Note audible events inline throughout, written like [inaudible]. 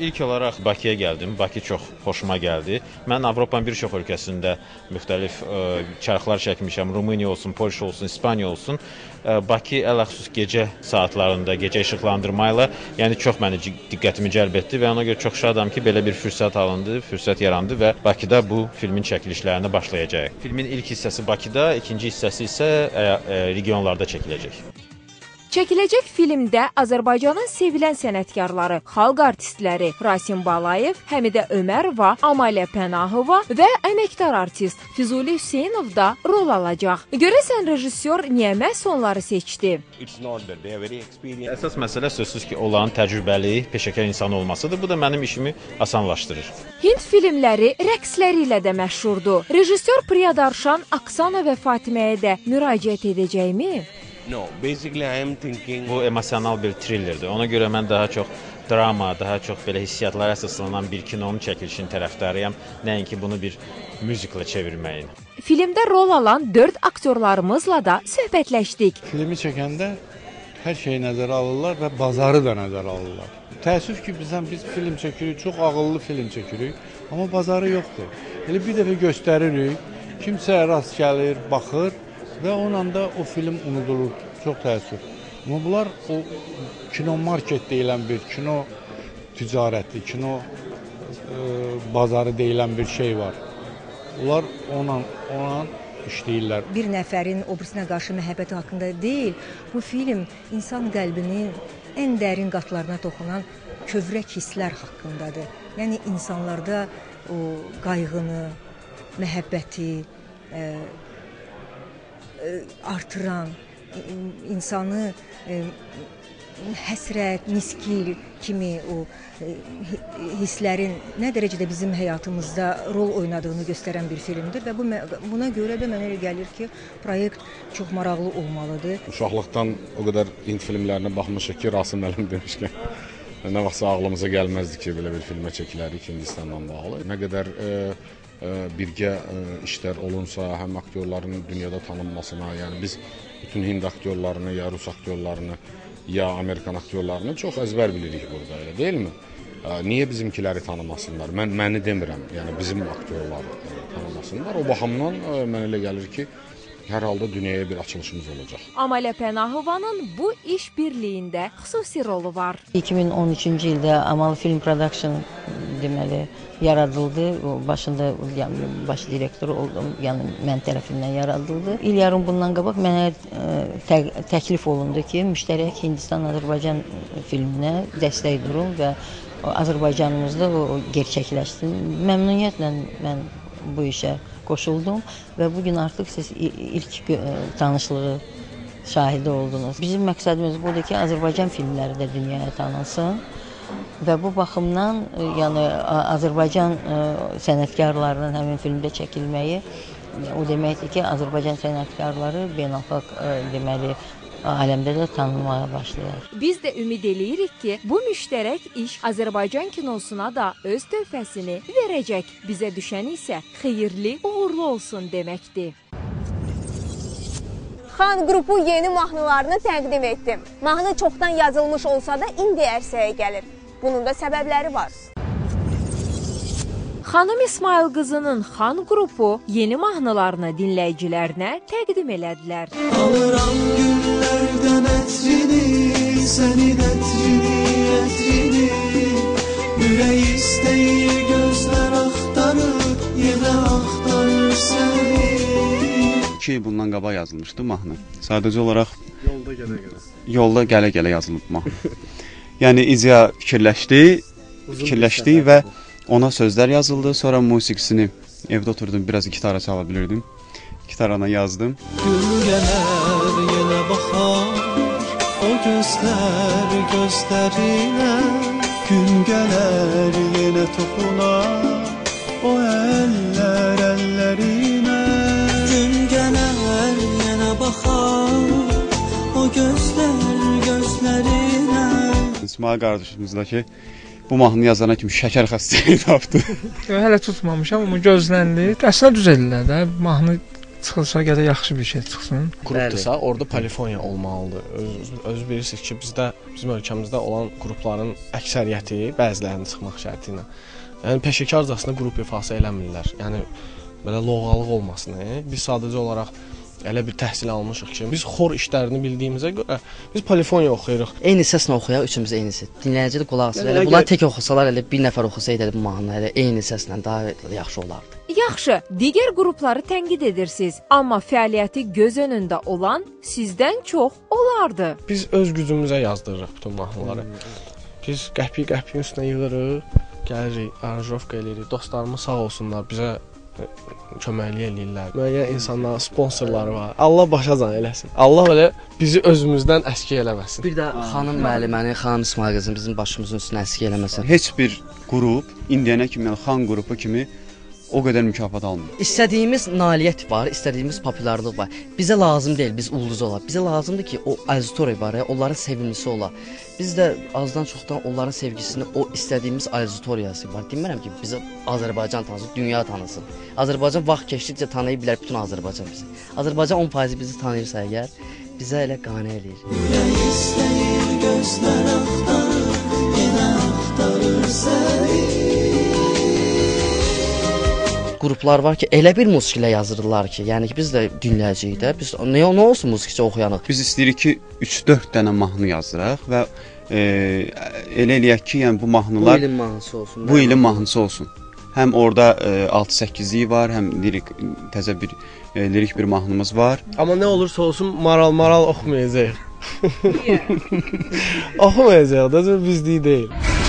İlk olaraq Bakıya gəldim. Bakı çox xoşuma gəldi. Mən Avropanın bir çox ölkəsində müxtəlif ə, çarxlar çəkmişəm. Rumıniya olsun, Polşa olsun, İspaniya olsun. Ə, Bakı ələxüsus gecə saatlarında, gecə işıqlandırma ilə, yəni çox məni diqqətimi cəlb etdi və ona görə çox şadam ki, belə bir fürsət alındı, fürsət yarandı və Bakıda bu filmin çəkilişlərinə başlayacağıq. Filmin ilk hissəsi Bakıda, ikinci hissəsi isə ə, ə, regionlarda çəkiləcək. Çəkiləcək filmdə Azərbaycanın sevilən sənətkarları, xalq artistləri Rasim Balayev, Həmidə Ömərova, Amalə Pənahova və əməkdar artist Füzuli Hüseynov da rol alacaq. Görəsən rejissor niyə məhz onları seçdi? Əsas məsələ sözsüz ki, onların təcrübəli, peşəkar insan olmasıdır. Bu da mənim işimi asanlaşdırır. Hind filmləri rəqsləri ilə də məşhurdur. Rejissor Priya Darshan Aksana və Fatiməyə də müraciət edəcəkmi? No, basically I am thinking Bu emosional bir thrillerdir. Ona görə mən daha çox drama, daha çox belə hissiyatlara əsaslanan bir kinonun çəkilişinin tərəfdarıyam, nəinki bunu bir müziklə çevirməyin. Filmdə rol alan 4 aktyorlarımızla da söhbətləşdik. Filmi çəkəndə hər şeyi nəzərə alırlar və bazarı da nəzərə alırlar. Təəssüf ki, bizdən biz film çəkirik, çox ağıllı film çəkirik, amma bazarı yoxdur. Elə bir dəfə göstəririk, kimsə rast gəlir, baxır və onunla da o film unudulur. Çox təəssüf. Amma bunlar o kino market deyilən bir kino ticarəti, kino e, bazarı deyilən bir şey var. Onlar ona ona işləyirlər. bir nəfərin o birisinə qarşı məhəbbəti haqqında deyil. Bu film insan qəlbinin ən dərin qatlarına toxunan kövrək hisslər haqqındadır. Yəni insanlarda o qayğını, məhəbbəti e, e, artıran, i- insanı e, həsrət, niskil kimi o e, hi- hisslərin nə dərəcədə bizim həyatımızda rol oynadığını göstərən bir filmdir və bu buna görə də mənə elə gəlir ki, proyekt çox maraqlı olmalıdır. Uşaqlıqdan o qədər Hind filmlərinə baxmışıq ki, Rasim müəllim demişkən nə vaxtsa ağlımıza gəlməzdi ki, belə bir filmə çəkilərik Hindistanla bağlı. Nə qədər e, e, birgə e, işlər olunsa, həm aktyorların dünyada tanınmasına, yəni biz bütün Hind aktyorlarını, ya Rus aktyorlarını, ya Amerikan aktyorlarını çox əzbər bilirik burada, elə deyilmi? Niyə bizimkiləri tanımasınlar? Mən məni demirəm, yəni bizim aktyorları e, tanımasınlar. O baxımdan e, mənə elə gəlir ki, hər halda dünyaya bir açılışımız olacaq. Amalə Pənahovanın bu iş birliyində xüsusi rolu var. 2013-cü ildə Amal Film Production deməli yaradıldı. O başında yəni baş direktoru oldum. Yəni mən tərəfindən yaradıldı. İl yarım bundan qabaq mənə ə, tə təklif olundu ki, müştərək Hindistan-Azərbaycan filminə dəstək durun və Azərbaycanımızda o gerçəkləşsin. Məmnuniyyətlə mən bu işə qoşuldum və bu gün artıq siz ilk ə, tanışlığı şahidi oldunuz. Bizim məqsədimiz budur ki, Azərbaycan filmləri də dünyaya tanınsın və bu baxımdan ə, yəni Azərbaycan ə, sənətkarlarının həmin filmdə çəkilməyi o deməkdir ki, Azərbaycan sənətkarları beynəlxalq deməli aləmdə də tanınmağa başlayır. Biz də ümid eləyirik ki, bu müştərək iş Azərbaycan kinosuna da öz töhfəsini verəcək. Bizə düşən isə xeyirli, uğurlu olsun deməkdir. Xan qrupu yeni mahnılarını təqdim etdi. Mahnı çoxdan yazılmış olsa da indi ərsəyə gəlir. Bunun da səbəbləri var. Xanım İsmail qızının Xan qrupu yeni mahnılarını dinləyicilərinə təqdim elədilər. Alıram güllərdən ətrini, sənin ətrini, ətrini Ürək istəyir, gözlər axtarır, yenə axtarır səni 2 il bundan qabaq yazılmışdı mahnı. Sadəcə olaraq Yolda gələ-gələ. yolda gələ-gələ yazılıb mahnı. [laughs] yəni icra fikirləşdi, fikirləşdi və ona sözlər yazıldı, sonra musiqisini evdə oturdum, biraz gitara çala bilirdim. Gitarana yazdım. Gül gələr, yenə baxar O gözlər gözlərinə Gün gələr, yenə toxunar O əllər əllərinə Gün gələr, yenə baxar O gözlər gözlərinə İsmail qardaşımızdakı bu mahnını yazana kimi şəkər xəstəliyi [laughs] tapdı. Hələ tutmamışam, amma gözləndi. Əslində düz edirlər də. Mahnı çıxılsa gədə yaxşı bir şey çıxsın. Qrupdursa, orada polifoniya olmalıdır. Öz, öz bilirsiniz ki, bizdə bizim ölkəmizdə olan qrupların əksəriyyəti bəzilərinin çıxmaq şərti ilə yəni peşəkarcasına qrup ifası eləmirlər. Yəni belə loğalıq olmasın. Biz sadəcə olaraq elə bir təhsil almışıq ki, biz xor işlərini bildiyimizə görə biz polifoniya oxuyuruq. Eyni səslə oxuyaq, üçümüz eynisi. Dinləyici də qulaq asır. Elə bunlar tək oxusalar, elə bir nəfər oxusaydı elə bu mahnını elə eyni səslə daha yaxşı olardı. Yaxşı, digər qrupları tənqid edirsiniz, amma fəaliyyəti göz önündə olan sizdən çox olardı. Biz öz gücümüzə yazdırırıq bütün mahnıları. Biz qəpik-qəpiyin üstünə yığırıq, gəlirik, aranjovka eləyirik. Dostlarımız sağ olsunlar bizə köməklik eləyirlər. Müəyyən insanların sponsorları var. Allah başacan eləsin. Allah belə bizi özümüzdən əski eləməsin. Bir də xanım müəlliməni, xanım İsmail qızın bizim başımızın üstünə əski eləməsin. Heç bir qrup indiyənə kimi, yəni xan qrupu kimi o qədər mükafat almır. İstədiyimiz nailiyyət var, istədiyimiz populyarlıq var. Bizə lazım deyil biz ulduz olaq. Bizə lazımdır ki, o auditoriya var, onların sevimlisi ola. Biz də azdan çoxdan onların sevgisini, o istədiyimiz auditoriyası var. Demirəm ki, bizə Azərbaycan tanısın, dünya tanısın. Azərbaycan vaxt keçdikcə tanıya bilər bütün Azərbaycan bizi. Azərbaycan 10% bizi tanıyırsa əgər, bizə elə qane eləyir. Ürək istəyir, gözlər axtarır, yenə axtarır səni. Qruplar var ki, elə bir musiqilə yazırlar ki, yəni ki, biz də dinləyiciyik də. Biz nə nə olsun musiqiçi oxuyanıq. Biz istəyirik ki, 3-4 dənə mahnı yazdıraq və e, elə eləyək ki, yəni bu mahnılar bu ilin mahnısı olsun. Bu ilin mahnısı olsun. Həm orada e, 6-8-lik var, həm lirik təzə bir e, lirik bir mahnımız var. Amma nə olursa olsun maral-maral oxumayacağıq. [laughs] oxumayacağıq da, bizlik deyil.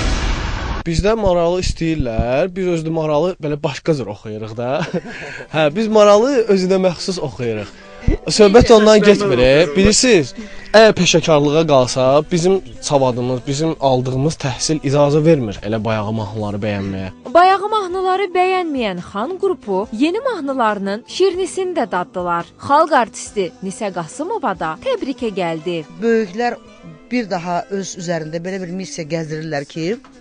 Bizdə maralı istəyirlər. Biz özdə maralı belə başqa cür oxuyuruq da. [laughs] hə, biz maralı özünə məxsus oxuyuruq. Söhbət ondan getmir. Bilirsiniz, əgər peşəkarlığa qalsa, bizim savadımız, bizim aldığımız təhsil icazə vermir elə bayağı mahnıları bəyənməyə. Bayağı mahnıları bəyənməyən Xan qrupu yeni mahnılarının şirnisini də daddılar. Xalq artisti Nisə Qasımova da təbrikə gəldi. Böyüklər bir daha öz üzərində belə bir missiya gəzdirirlər ki, e,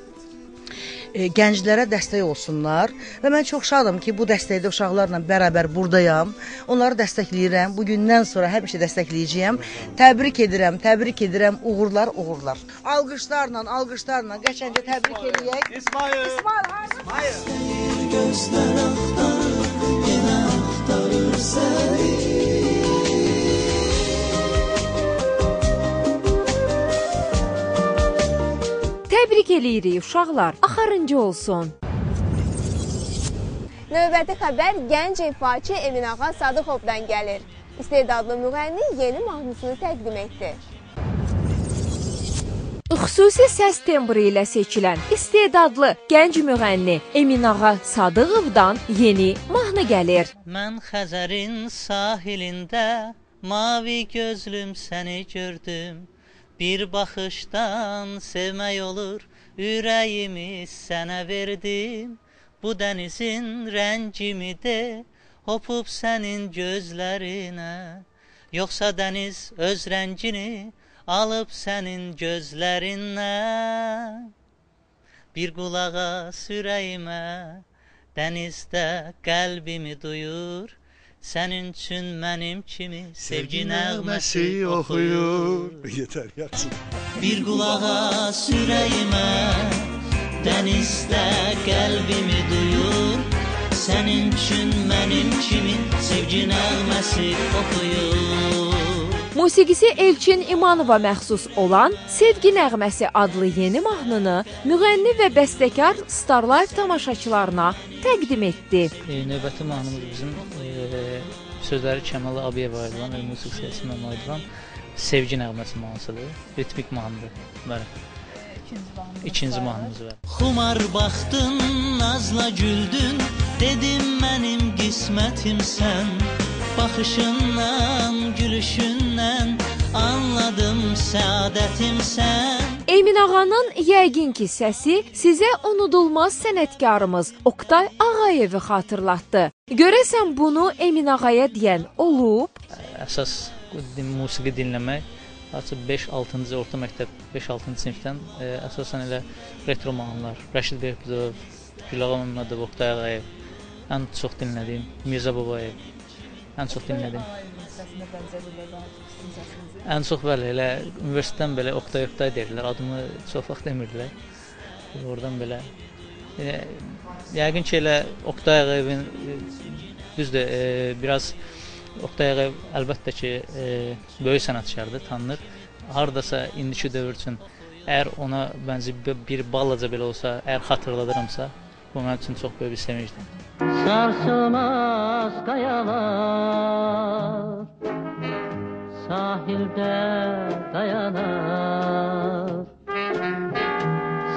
gənclərə dəstək olsunlar və mən çox şadam ki, bu dəstəkdə uşaqlarla bərabər burdayam. Onları dəstəkləyirəm. Bu gündən sonra həmişə dəstəkləyəcəyəm. Təbrik edirəm, təbrik edirəm. Uğurlar, uğurlar. Alqışlarla, alqışlarla qəşəngcə təbrik eləyək. İsmail. İsmail, harda? Gözlər axtarır, yenə axtarır səni. Təbrik eləyirik uşaqlar. Axırıncı olsun. Növbəti xəbər gənc ifaçı Eminağa Sadıxovdan gəlir. İstedadlı müğənni yeni mahnısını təqdim etdi. Xüsusi səs tembri ilə seçilən istedadlı gənc müğənni Eminağa Sadıqovdan yeni mahnı gəlir. Mən Xəzərin sahilində mavi gözlüm səni gördüm. Bir baxışdan sevmək olur, ürəyimi sənə verdim. Bu dənizin rəngimi de, hopub sənin gözlərinə. Yoxsa dəniz öz rəngini alıb sənin gözlərindən. Bir qulağa sürəyimə, dənizdə qəlbimi duyur. Sənin üçün mənim kimi sevgi nəğməsi oxuyur. Yetər, yaxşı. Bir qulağa sürəyimə, dənizdə qəlbimi duyur. Sənin üçün mənim kimi sevgi nəğməsi oxuyur. Musiqisi Elçin İmanova məxsus olan Sevgi nəğməsi adlı yeni mahnını müğənni və bəstəkar Starlife tamaşaçılarına təqdim etdi. E, növbəti mahnımız bizim e, sözləri Kəmal Abiyev ayrılan, musiqisi Əsmən ayrılan Sevgi nəğməsi mahnısıdır. Ritmik mahnıdır. Bəli. İkinci mahnımız var. Xumar baxdın, nazla güldün, dedim mənim qismətimsən. Baxışından, gülüşündən anladım səadətimsən. Emin ağanın yəqin ki səsi sizə unudulmaz sənətkarımız Oktay Ağayevi xatırlatdı. Görəsən bunu Emin ağaya deyən olub? Əsas musiqi dinləmək Açıb 5-6-cı orta məktəb 5-6-cı sinifdən e, əsasən elə retro mahnılar, Rəşid Behbudov, Gülağa Məmmədov, Oktay Ağayev, ən çox dinlədiyim Mirzə Babayev, ən çox dinlədim. Ən çox belə elə universitetdən belə Oqtay Oqtay deyirlər. Adımı çox vaxt demirdilər. Oradan belə e, yəqin ki elə Oqtay Ağayevin e, düzdür, e, biraz Oqtay Ağayev əlbəttə ki, e, böyük sənətkardır, tanınır. Hardasa indiki dövr üçün əgər ona bənzi bir balaca belə olsa, əgər xatırladıramsa, bu mənim üçün çox böyük bir sevincdir. Sarsılmaz kayalar Sahilde dayanar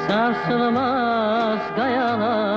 Sarsılmaz kayalar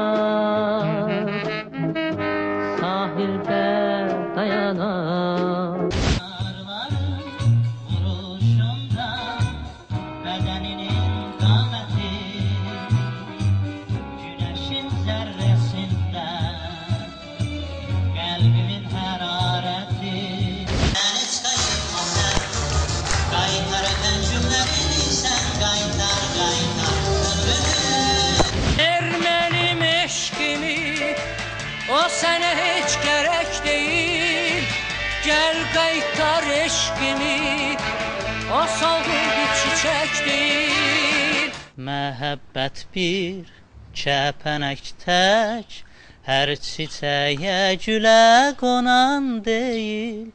bir çiçek değil Məhəbbət bir kəpənək tək Hər çiçəyə gülə qonan deyil.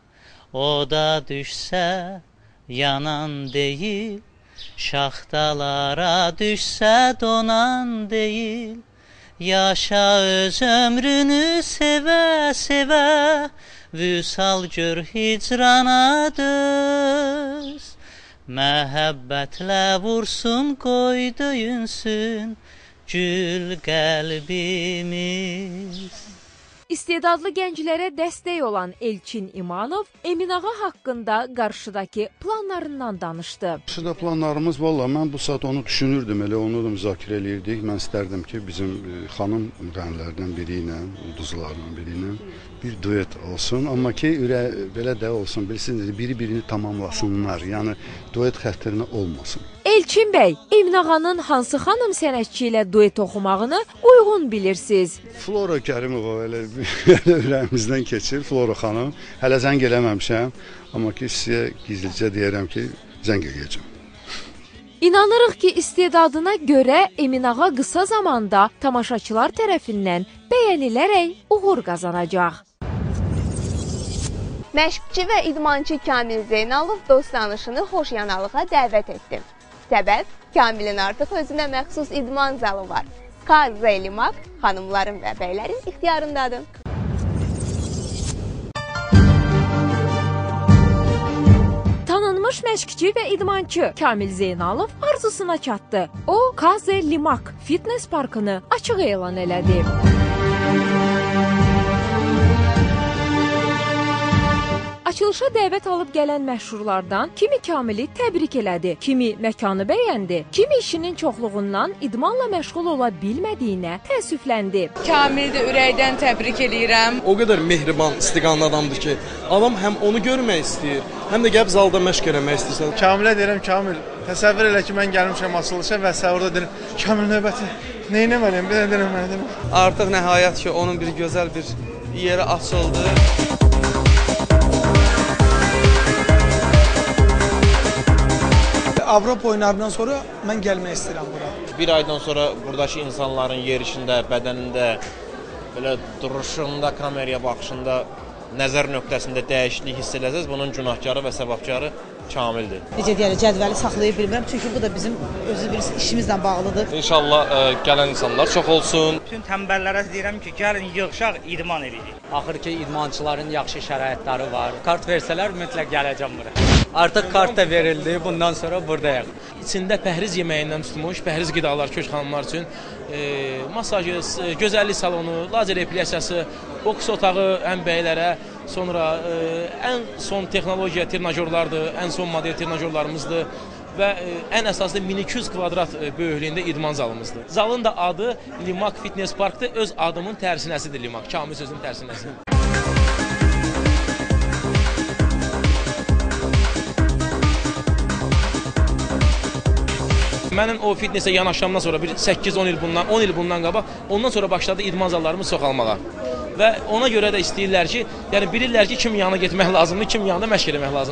O da düşsə yanan deyil. Şaxtalara düşsə donan deyil. Yaşa öz ömrünü sevə sevə Vüsal gör hicrana döz Məhəbbətlə vursun, qoy döyünsün gül qəlbimiz. İstedadlı gənclərə dəstək olan Elçin İmanov Eminağa haqqında qarşıdakı planlarından danışdı. Şurada planlarımız valla mən bu saat onu düşünürdüm, elə onu da müzakirə eləyirdik. Mən istərdim ki, bizim e, xanım müğənnilərdən biri ilə, ulduzlardan biri ilə bir duet olsun, amma ki, ürə belə də olsun, bilirsiniz, biri-birini tamamlasınlar. Yəni duet xətrinə olmasın. Elçin bəy, Eminağanın hansı xanım sənətçi ilə duet oxumağını uyğun bilirsiniz? Flora Kərimova [laughs] elə ürəyimizdən keçir, Flora xanım. Hələ zəng eləməmişəm, amma ki, sizə gizlicə deyirəm ki, zəng eləyəcəm. İnanırıq ki, istedadına görə Eminağa qısa zamanda tamaşaçılar tərəfindən bəyənilərək uğur qazanacaq. Məşqçi və idmançı Kamil Zeynalov dost tanışını xoş yanalığa dəvət etdi. Səbəb Kamilin artıq özünə məxsus idman zalı var. Kaz Zeylimak xanımların və bəylərin ixtiyarındadır. Tanınmış məşqçi və idmançı Kamil Zeynalov arzusuna çatdı. O, Kaze Limak fitness parkını açıq elan elədi. Açılışa dəvət alıb gələn məşhurlardan kimi Kamili təbrik elədi, kimi məkanı bəyəndi, kimi işinin çoxluğundan idmanla məşğul ola bilmədiyinə təəssüfləndi. Kamili də ürəkdən təbrik eləyirəm. O qədər mehriban, istiqanlı adamdır ki, adam həm onu görmək istəyir, həm də gəlib zalda məşq eləmək istəyir. Kamilə deyirəm, Kamil, təsəvvür elə ki, mən gəlmişəm açılışa və sən orada deyirəm, Kamil növbəti nə etməliyəm, belə deyirəm, mənə deyirəm. Artıq nəhayət ki, onun bir gözəl bir yeri açıldı. Avropa oyunlarından sonra mən gəlmək istəyirəm bura. Bir aydan sonra buradakı insanların yerişində, bədənində, belə duruşunda, kameraya baxışında, nəzər nöqtəsində dəyişiklik hiss edəcəksiniz. Bunun günahkarı və səbəbkarı Kamildir. Necə deyirlər, cədvəli saxlaya bilmirəm, çünki bu da bizim özü bir işimizlə bağlıdır. İnşallah ə, gələn insanlar çox olsun. Bütün tənbəllərə deyirəm ki, gəlin yığışaq, idman edirik. Axır ki, idmançıların yaxşı şəraitləri var. Kart versələr mütləq gələcəm bura. Artıq kart da verildi, bundan sonra buradayıq. İçində pəhriz yeməyindən tutmuş, pəhriz qidalar kök xanımlar üçün e, masajı, s- gözəllik salonu, lazer epilyasiyası, boks otağı həm bəylərə, sonra e, ən son texnologiya trenajyorlardır, ən son model trenajyorlarımızdır və e, ən əsası da 1200 kvadrat e, böyüklüyündə idman zalımızdır. Zalın da adı Limak Fitness Parkdır. Öz adımın tərsinəsidir Limak. Kamil sözünün tərsinəsi. Mənim o fitnesə yanaşamdan sonra bir 8-10 il bundan, 10 il bundan qabaq, ondan sonra başladı idman zallarımı çoxalmağa. Və ona görə də istəyirlər ki, yəni bilirlər ki, kim yanına getmək [laughs] lazımdır, kim yanında məşq etmək lazımdır.